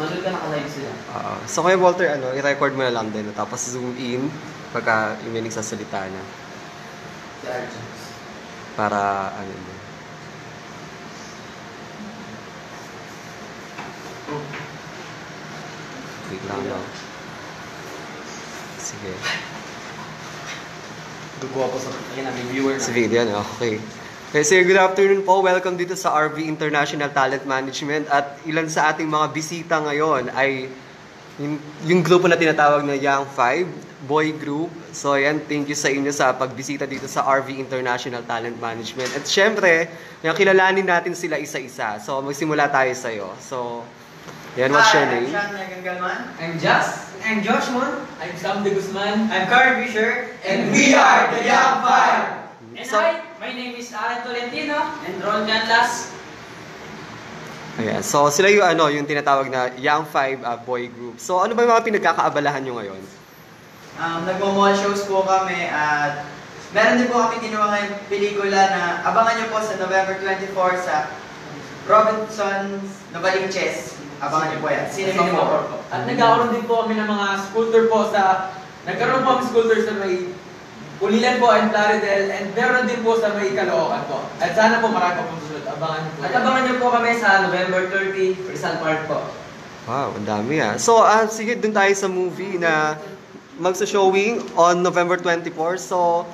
Manood ka naka-live sila. Oo. so kaya Walter, ano, i-record mo na lang din. Tapos zoom in pagka yung may nagsasalita na. Si. Para ano din. Wait lang lang. Sige. Dugo ako sa... Ayun na, may viewer na. Sa video, no? Okay. Okay, so good afternoon po. Welcome dito sa RV International Talent Management. At ilan sa ating mga bisita ngayon ay yung, yung grupo na tinatawag na Young Five, boy group. So ayan, thank you sa inyo sa pagbisita dito sa RV International Talent Management. At syempre, yung kilalanin natin sila isa-isa. So magsimula tayo sa'yo. So, yan, what's your Hi, name? I'm Sean Megan Galman. I'm Just. I'm Josh Mon. I'm Sam de Guzman. I'm Carl Fisher. And we are the Young Fire. And So- hi, my name is Aaron Tolentino and Ron Canlas. Ayan, so sila yung ano, yung tinatawag na Young Five uh, boy group. So ano ba yung mga pinagkakaabalahan nyo ngayon? Um, Nagmo-mall shows po kami at meron din po kami ginawa ngayong pelikula na abangan nyo po sa November 24 sa Robinson's Novalinches. Abangan nyo po yan. Cinema Cinema 4. po. At nagkakaroon din po kami ng mga scooter po sa... Nagkaroon po kami scooter sa may Ulilan po and Plaridel and meron din po sa may Caloocan po. At sana po marami pa po susunod. Abangan niyo po. At abangan niyo po kami sa November 30, Rizal Park po. Wow, ang dami ah. So, ah, sige, dun tayo sa movie na magsa-showing on November 24. So,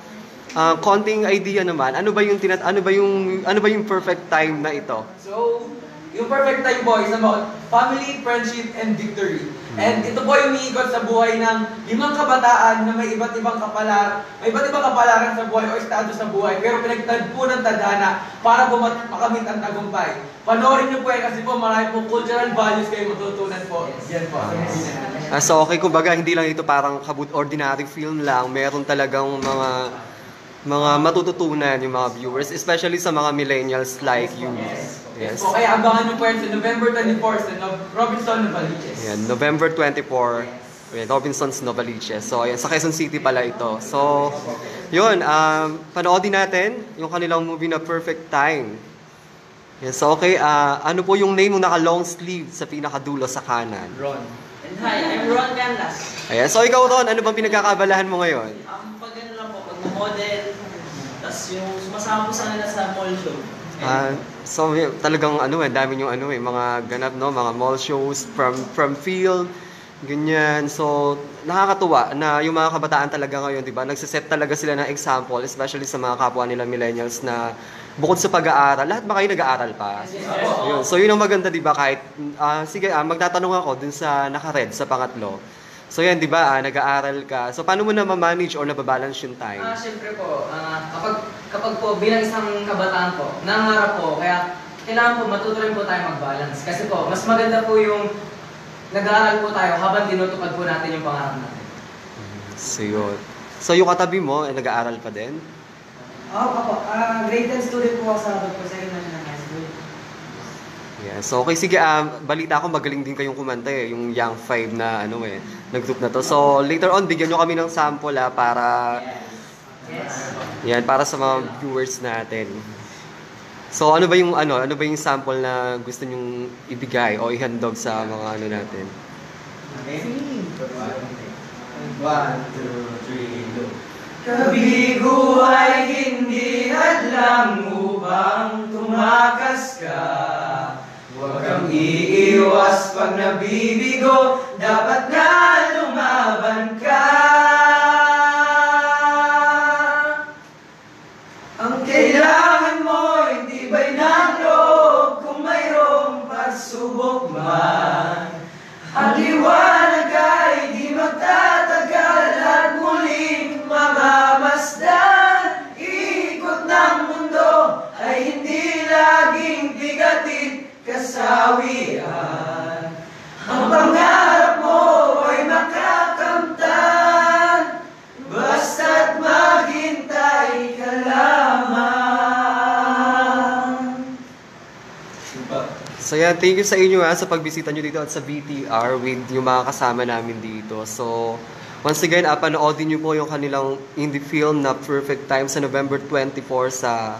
ah, konting idea naman. Ano ba yung tinat ano ba yung ano ba yung perfect time na ito? So, yung perfect time po is about family, friendship, and victory. And ito po yung umiikot sa buhay ng limang kabataan na may iba't ibang kapala, may iba't ibang kapalaran sa buhay o estado sa buhay, pero pinagtagpo ng tadhana para po makamit ang tagumpay. Panoorin niyo po yan kasi po marami po cultural values kayo matutunan po. Yan po. na yan. Ah, so, okay, kumbaga, hindi lang ito parang kabut ordinary film lang. Meron talagang mga mga matututunan yung mga viewers, especially sa mga millennials like you. Yes. So, kaya abangan niyo po yan sa November 24 sa Nov- Robinson Novaliches. Ayan, November 24, ayan, Robinson's Novaliches. So, ayan, sa Quezon City pala ito. So, yun, um, panoodin natin yung kanilang movie na Perfect Time. Yes, so okay, ah, ano po yung name ng naka-long sleeve sa pinakadulo sa kanan? Ron. And hi, I'm Ron Canlas. Ayan, so ikaw Ron, ano bang pinagkakabalahan mo ngayon? Ang pag ano lang po, pag model tapos yung sumasama po sa nila sa mall show. Ah, so y- talagang ano eh, dami yung ano eh, mga ganap no, mga mall shows from from field, ganyan. So nakakatuwa na yung mga kabataan talaga ngayon, 'di ba? Nagse-set talaga sila ng example, especially sa mga kapwa nila millennials na bukod sa pag-aaral, lahat ba kayo nag-aaral pa? Yun. So yun ang maganda, 'di ba? Kahit ah, sige, ah, magtatanong ako dun sa naka-red sa pangatlo. So yan, 'di ba? ah, nag-aaral ka. So paano mo na ma-manage or nababalance yung time? Ah, syempre po, ah, kapag kapag po bilang isang kabataan po, nangarap po, kaya kailangan po matuto rin po tayo mag-balance. Kasi po, mas maganda po yung nag-aaral po tayo habang tinutupad po natin yung pangarap natin. So yun. So yung katabi mo, eh, nag-aaral pa din? Oo, ako. Ah, grade 10 student po ako sa National High School. Yeah. So, okay, sige, um, balita ko magaling din kayong kumanta eh, yung Young Five na ano eh, na group na to. So, later on, bigyan nyo kami ng sample ah, para, Yes. yan, para sa mga viewers natin. So, ano ba yung, ano, ano ba yung sample na gusto nyong ibigay o ihandog sa mga ano natin? Okay? One. Kabigo ay hindi hadlang upang tumakas ka. Huwag kang iiwas pag nabibigo, dapat na lumaban ka. Ang kailangan mo, hindi ba'y ng loob kung mayroong pagsubok man. Kasawian. Ang pangarap mo ay makakamtan, basta't maghintay ka lamang. So yan, thank you sa inyo ha, sa pagbisita nyo dito at sa BTR with yung mga kasama namin dito. So, once again, ah, panoodin nyo po yung kanilang indie film na Perfect Time sa November 24 sa